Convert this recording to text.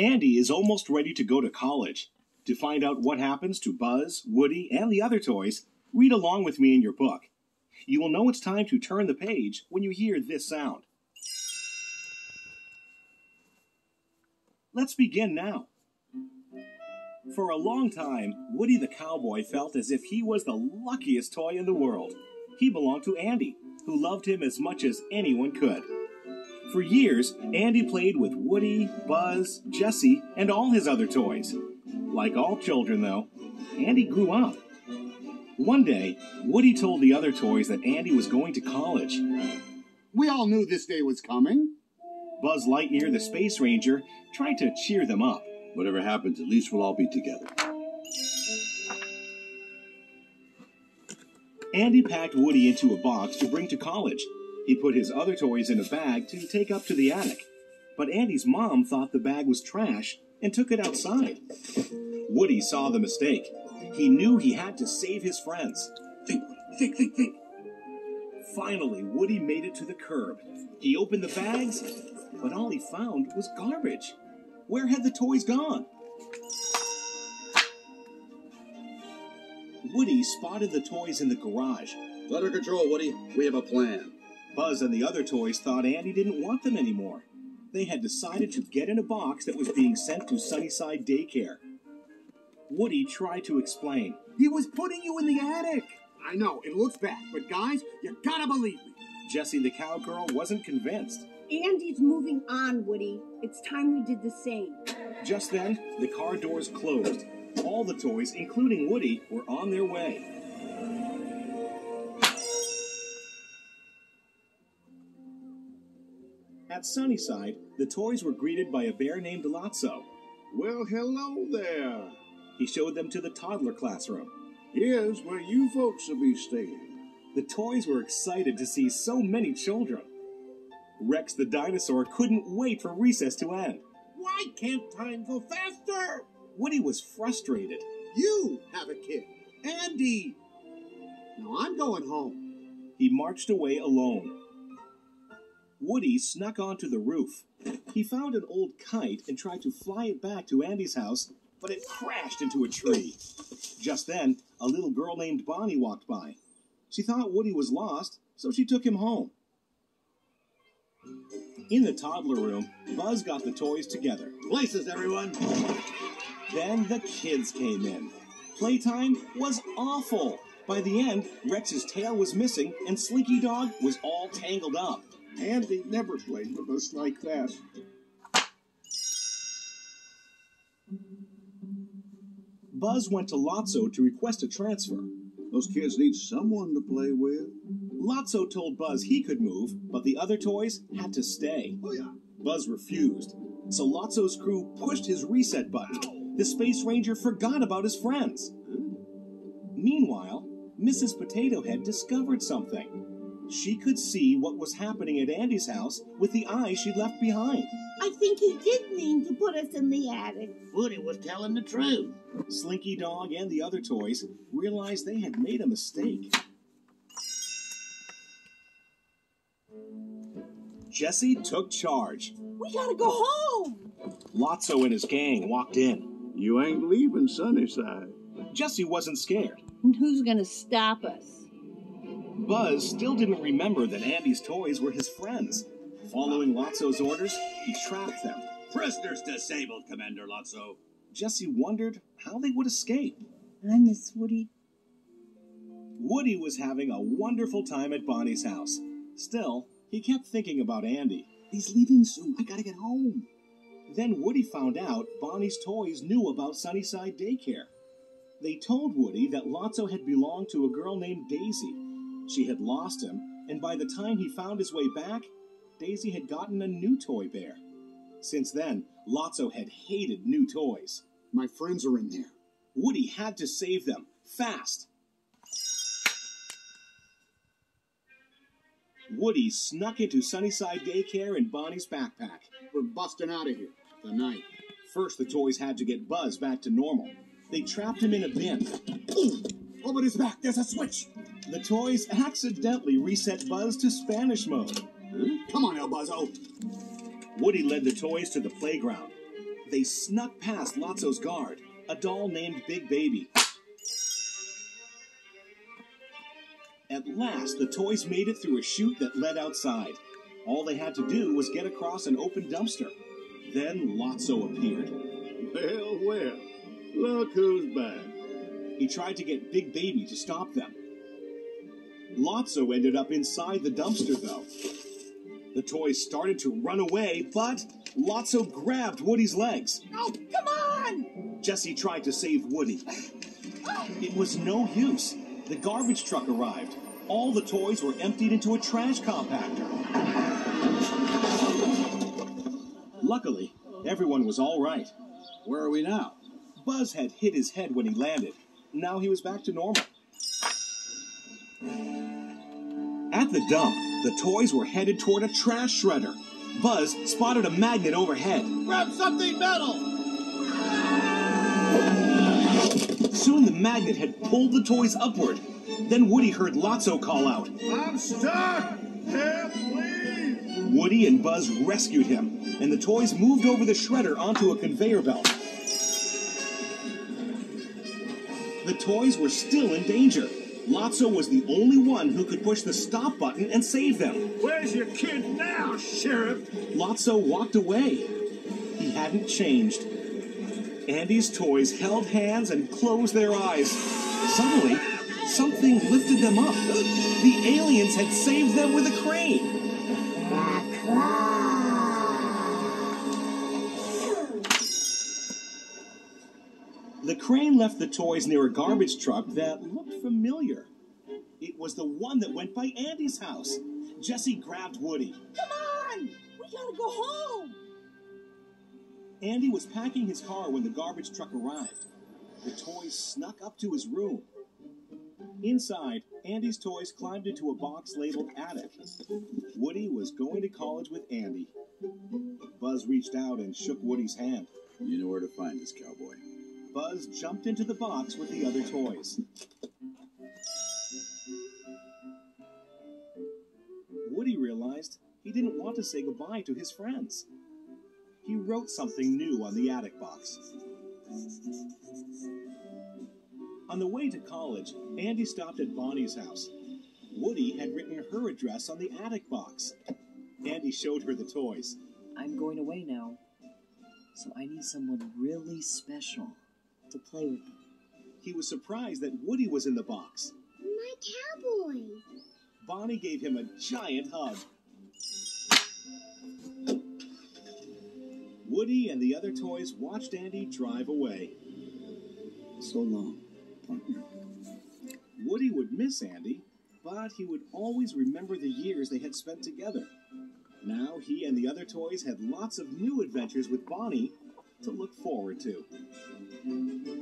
Andy is almost ready to go to college. To find out what happens to Buzz, Woody, and the other toys, read along with me in your book. You will know it's time to turn the page when you hear this sound. Let's begin now. For a long time, Woody the cowboy felt as if he was the luckiest toy in the world. He belonged to Andy, who loved him as much as anyone could. For years, Andy played with Woody, Buzz, Jessie, and all his other toys. Like all children, though, Andy grew up. One day, Woody told the other toys that Andy was going to college. We all knew this day was coming. Buzz Lightyear, the Space Ranger, tried to cheer them up. Whatever happens, at least we'll all be together. Andy packed Woody into a box to bring to college. He put his other toys in a bag to take up to the attic. But Andy's mom thought the bag was trash and took it outside. Woody saw the mistake. He knew he had to save his friends. Think, think, think, think. Finally, Woody made it to the curb. He opened the bags, but all he found was garbage. Where had the toys gone? Woody spotted the toys in the garage. Under control, Woody. We have a plan. Buzz and the other toys thought Andy didn't want them anymore. They had decided to get in a box that was being sent to Sunnyside Daycare. Woody tried to explain. He was putting you in the attic. I know, it looks bad, but guys, you gotta believe me. Jessie the cowgirl wasn't convinced. Andy's moving on, Woody. It's time we did the same. Just then, the car doors closed. All the toys, including Woody, were on their way. At Sunnyside, the toys were greeted by a bear named Lotso. Well, hello there. He showed them to the toddler classroom. Here's where you folks will be staying. The toys were excited to see so many children. Rex the dinosaur couldn't wait for recess to end. Why can't time go faster? Woody was frustrated. You have a kid. Andy. Now I'm going home. He marched away alone. Woody snuck onto the roof. He found an old kite and tried to fly it back to Andy's house, but it crashed into a tree. Just then, a little girl named Bonnie walked by. She thought Woody was lost, so she took him home. In the toddler room, Buzz got the toys together. Places, everyone. Then the kids came in. Playtime was awful. By the end, Rex's tail was missing and Slinky Dog was all tangled up. Andy never played with us like that. Buzz went to Lotso to request a transfer. Those kids need someone to play with. Lotso told Buzz he could move, but the other toys had to stay. Oh, yeah. Buzz refused, so Lotso's crew pushed his reset button. The Space Ranger forgot about his friends. Hmm. Meanwhile, Mrs. Potato Head discovered something. She could see what was happening at Andy's house with the eyes she'd left behind. I think he did mean to put us in the attic. Woody was telling the truth. Slinky Dog and the other toys realized they had made a mistake. Jessie took charge. We gotta go home. Lotso and his gang walked in. You ain't leaving Sunnyside. Jessie wasn't scared. And who's gonna stop us? Buzz still didn't remember that Andy's toys were his friends. Following Lotso's orders, he trapped them. Prisoners disabled, Commander Lotso. Jessie wondered how they would escape. I miss Woody. Woody was having a wonderful time at Bonnie's house. Still, he kept thinking about Andy. He's leaving soon. I gotta get home. Then Woody found out Bonnie's toys knew about Sunnyside Daycare. They told Woody that Lotso had belonged to a girl named Daisy. She had lost him, and by the time he found his way back, Daisy had gotten a new toy bear. Since then, Lotso had hated new toys. My friends are in there. Woody had to save them, fast. Woody snuck into Sunnyside Daycare in Bonnie's backpack. We're busting out of here tonight. First, the toys had to get Buzz back to normal. They trapped him in a bin. Ooh, over his back, there's a switch. The toys accidentally reset Buzz to Spanish mode. Hmm? Come on, El Buzzo. Oh. Woody led the toys to the playground. They snuck past Lotso's guard, a doll named Big Baby. At last, the toys made it through a chute that led outside. All they had to do was get across an open dumpster. Then Lotso appeared. Well, well. Look who's back. He tried to get Big Baby to stop them. Lotso ended up inside the dumpster, though. The toys started to run away, but Lotso grabbed Woody's legs. Oh, come on! Jessie tried to save Woody. It was no use. The garbage truck arrived. All the toys were emptied into a trash compactor. Luckily, everyone was all right. Where are we now? Buzz had hit his head when he landed. Now he was back to normal. At the dump, the toys were headed toward a trash shredder. Buzz spotted a magnet overhead. Grab something metal! Soon the magnet had pulled the toys upward. Then Woody heard Lotso call out. I'm stuck! Help, please! Woody and Buzz rescued him, and the toys moved over the shredder onto a conveyor belt. The toys were still in danger. Lotso was the only one who could push the stop button and save them. Where's your kid now, Sheriff? Lotso walked away. He hadn't changed. Andy's toys held hands and closed their eyes. Suddenly, something lifted them up. The aliens had saved them with a crane. The crane left the toys near a garbage truck that looked familiar. It was the one that went by Andy's house. Jessie grabbed Woody. Come on! We gotta go home! Andy was packing his car when the garbage truck arrived. The toys snuck up to his room. Inside, Andy's toys climbed into a box labeled Attic. Woody was going to college with Andy. Buzz reached out and shook Woody's hand. You know where to find us, cowboy. Buzz jumped into the box with the other toys. Woody realized he didn't want to say goodbye to his friends. He wrote something new on the attic box. On the way to college, Andy stopped at Bonnie's house. Woody had written her address on the attic box. Andy showed her the toys. I'm going away now, so I need someone really special to play with them. He was surprised that Woody was in the box. My cowboy. Bonnie gave him a giant hug. Woody and the other toys watched Andy drive away. So long, partner. Woody would miss Andy, but he would always remember the years they had spent together. Now he and the other toys had lots of new adventures with Bonnie to look forward to. Thank you.